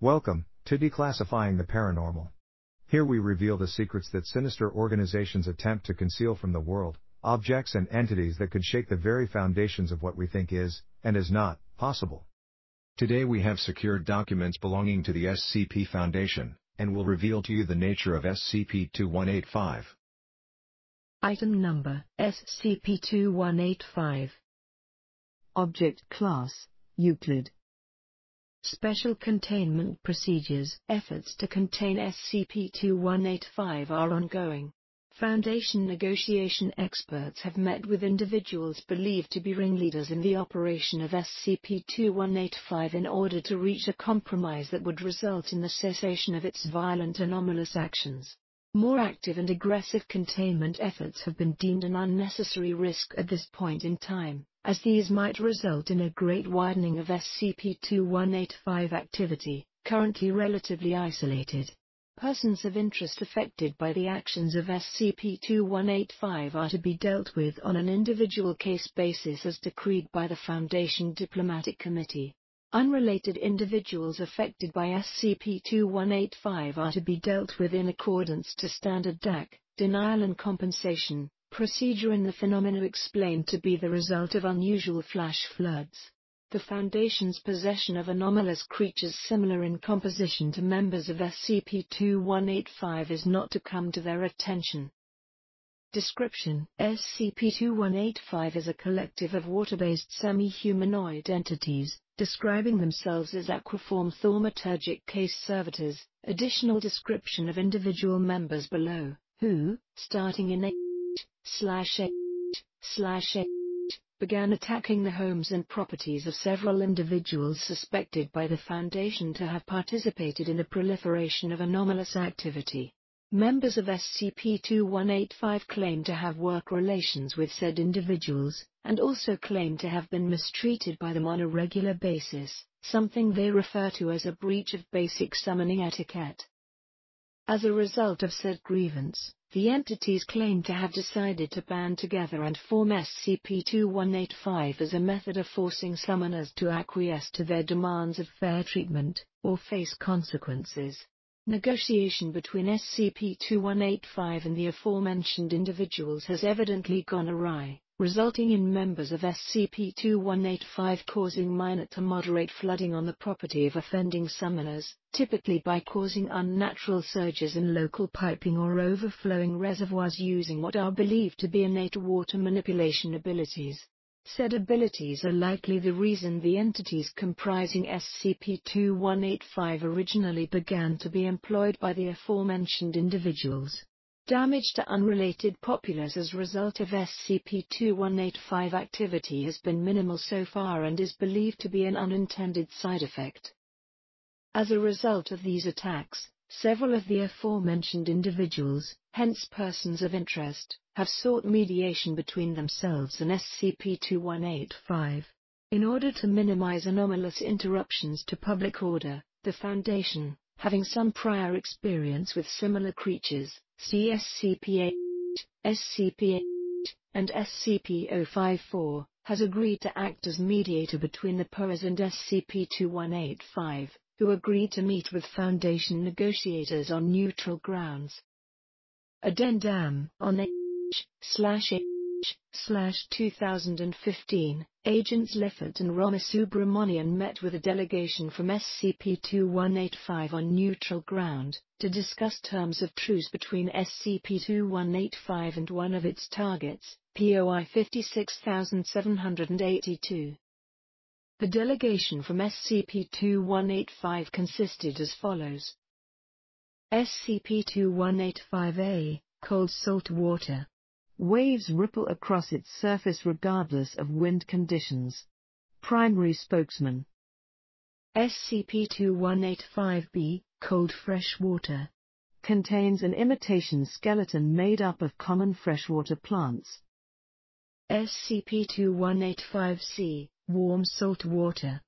Welcome to Declassifying the Paranormal. Here we reveal the secrets that sinister organizations attempt to conceal from the world, objects and entities that could shake the very foundations of what we think is, and is not, possible. Today we have secured documents belonging to the SCP Foundation, and will reveal to you the nature of SCP-2185. Item number SCP-2185 Object Class Euclid Special containment procedures Efforts to contain SCP-2185 are ongoing. Foundation negotiation experts have met with individuals believed to be ringleaders in the operation of SCP-2185 in order to reach a compromise that would result in the cessation of its violent anomalous actions. More active and aggressive containment efforts have been deemed an unnecessary risk at this point in time, as these might result in a great widening of SCP-2185 activity, currently relatively isolated. Persons of interest affected by the actions of SCP-2185 are to be dealt with on an individual case basis as decreed by the Foundation Diplomatic Committee. Unrelated individuals affected by SCP-2185 are to be dealt with in accordance to standard DAC, denial and compensation, procedure in the phenomena explained to be the result of unusual flash floods. The Foundation's possession of anomalous creatures similar in composition to members of SCP-2185 is not to come to their attention. Description: SCP-2185 is a collective of water-based semi-humanoid entities, describing themselves as aquaform thaumaturgic case servitors. Additional description of individual members below, who, starting in 8 slash 8 slash 8 began attacking the homes and properties of several individuals suspected by the Foundation to have participated in the proliferation of anomalous activity. Members of SCP-2185 claim to have work relations with said individuals, and also claim to have been mistreated by them on a regular basis, something they refer to as a breach of basic summoning etiquette. As a result of said grievance, the entities claim to have decided to band together and form SCP-2185 as a method of forcing summoners to acquiesce to their demands of fair treatment, or face consequences. Negotiation between SCP-2185 and the aforementioned individuals has evidently gone awry resulting in members of SCP-2185 causing minor to moderate flooding on the property of offending summoners, typically by causing unnatural surges in local piping or overflowing reservoirs using what are believed to be innate water manipulation abilities. Said abilities are likely the reason the entities comprising SCP-2185 originally began to be employed by the aforementioned individuals. Damage to unrelated populace as a result of SCP-2185 activity has been minimal so far and is believed to be an unintended side effect. As a result of these attacks, several of the aforementioned individuals, hence persons of interest, have sought mediation between themselves and SCP-2185. In order to minimize anomalous interruptions to public order, the Foundation, having some prior experience with similar creatures, CSCP-8, SCP-8, and SCP-054, has agreed to act as mediator between the POAs and SCP-2185, who agreed to meet with Foundation negotiators on neutral grounds. Addendum on H slash H slash 2015, Agents Lifford and Ramasubramanian met with a delegation from SCP-2185 on neutral ground, to discuss terms of truce between SCP-2185 and one of its targets, POI 56782. The delegation from SCP-2185 consisted as follows. SCP-2185-A, Cold Salt Water, Waves ripple across its surface regardless of wind conditions. Primary spokesman SCP-2185-B, cold fresh water, contains an imitation skeleton made up of common freshwater plants. SCP-2185-C, warm salt water,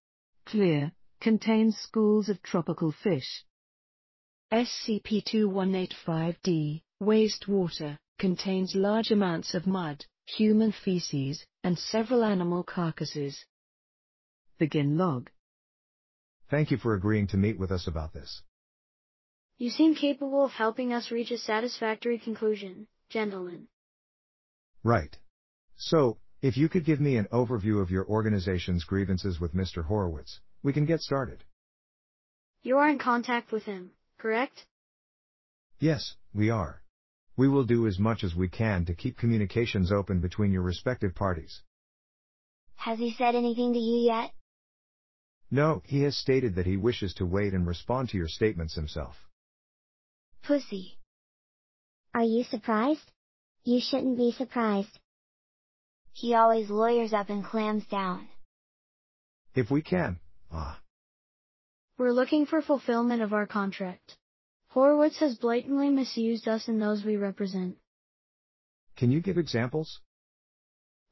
clear, contains schools of tropical fish. SCP-2185-D, wastewater, contains large amounts of mud, human feces, and several animal carcasses. Begin log. Thank you for agreeing to meet with us about this. You seem capable of helping us reach a satisfactory conclusion, gentlemen. Right. So, if you could give me an overview of your organization's grievances with Mr. Horowitz, we can get started. You are in contact with him, correct? Yes, we are. We will do as much as we can to keep communications open between your respective parties. Has he said anything to you yet? No, he has stated that he wishes to wait and respond to your statements himself. Pussy. Are you surprised? You shouldn't be surprised. He always lawyers up and clams down. If we can, ah. We're looking for fulfillment of our contract. Horowitz has blatantly misused us and those we represent. Can you give examples?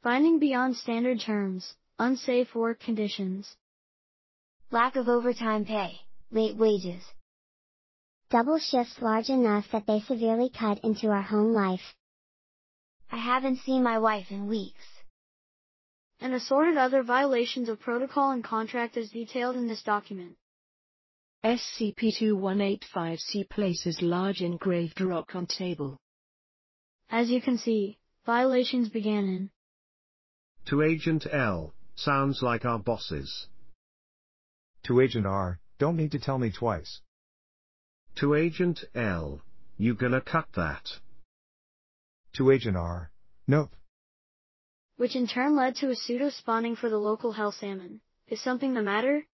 Finding beyond standard terms, unsafe work conditions, Lack of overtime pay, late wages. Double shifts large enough that they severely cut into our home life. I haven't seen my wife in weeks. and assorted other violations of protocol and contract as detailed in this document. SCP-2185-C places large engraved rock on table. As you can see, violations began in To Agent L, sounds like our bosses. To Agent R, don't need to tell me twice. To Agent L, you gonna cut that? To Agent R, nope. which in turn led to a pseudo spawning for the local hell salmon. Is something the matter?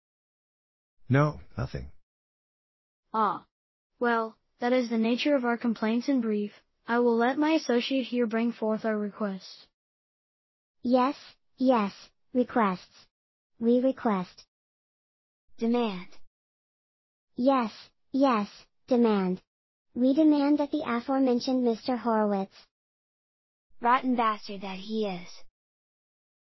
No, nothing. Ah. Well, that is the nature of our complaints in brief. I will let my associate here bring forth our requests. Yes, yes, requests. We request. Demand. Yes, yes, demand. We demand that the aforementioned Mr. Horowitz. Rotten bastard that he is.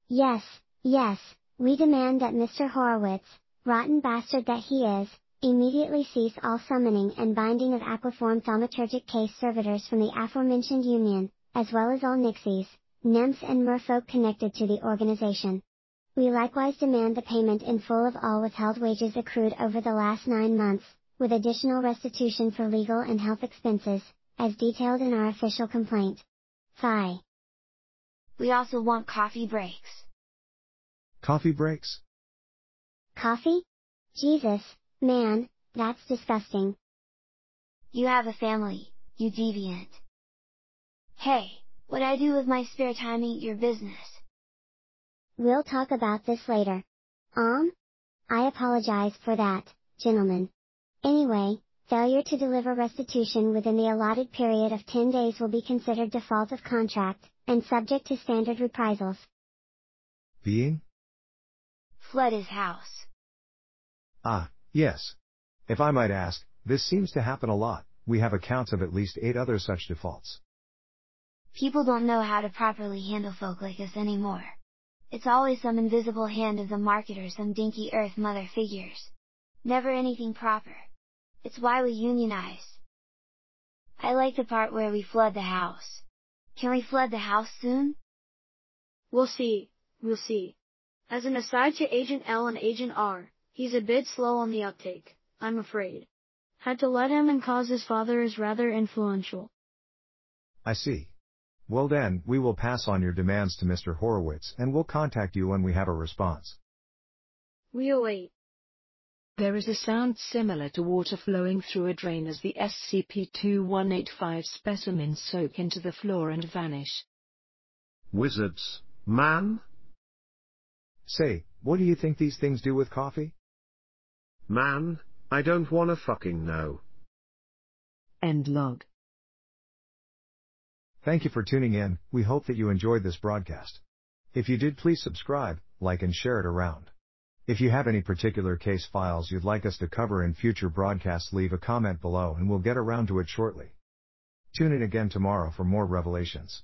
Yes, yes, we demand that Mr. Horowitz, rotten bastard that he is, immediately cease all summoning and binding of aquaform thaumaturgic case servitors from the aforementioned union, as well as all nixies, nymphs and merfolk connected to the organization. We likewise demand the payment in full of all withheld wages accrued over the last nine months, with additional restitution for legal and health expenses, as detailed in our official complaint. Phi. We also want coffee breaks. Coffee breaks? Coffee? Jesus, man, that's disgusting. You have a family, you deviant. Hey, what I do with my spare time ain't your business. We'll talk about this later. Um? I apologize for that, gentlemen. Anyway, failure to deliver restitution within the allotted period of 10 days will be considered default of contract, and subject to standard reprisals. Being? Flood his house. Ah, yes. If I might ask, this seems to happen a lot, we have accounts of at least eight other such defaults. People don't know how to properly handle folk like us anymore. It's always some invisible hand of the market or some dinky earth mother figures. Never anything proper. It's why we unionize. I like the part where we flood the house. Can we flood the house soon? We'll see, we'll see. As an aside to Agent L and Agent R, he's a bit slow on the uptake, I'm afraid. Had to let him and cause his father is rather influential. I see. Well then, we will pass on your demands to Mr. Horowitz and we'll contact you when we have a response. We await. There is a sound similar to water flowing through a drain as the SCP-2185 specimens soak into the floor and vanish. Wizards, man? Say, what do you think these things do with coffee? Man, I don't wanna fucking know. End log. Thank you for tuning in, we hope that you enjoyed this broadcast. If you did please subscribe, like and share it around. If you have any particular case files you'd like us to cover in future broadcasts leave a comment below and we'll get around to it shortly. Tune in again tomorrow for more revelations.